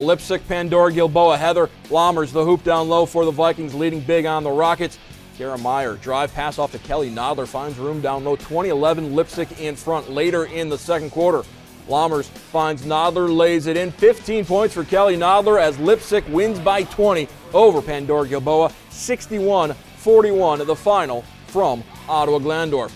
Leipsic, Pandora, Gilboa, Heather, Lammers, the hoop down low for the Vikings, leading big on the Rockets. Kara Meyer, drive pass off to Kelly Nodler, finds room down low. 2011 Leipsic in front later in the second quarter. Lammers finds Nodler, lays it in. 15 points for Kelly Nodler as Leipsic wins by 20 over Pandora Gilboa. 61 41 the final from Ottawa Glandorf.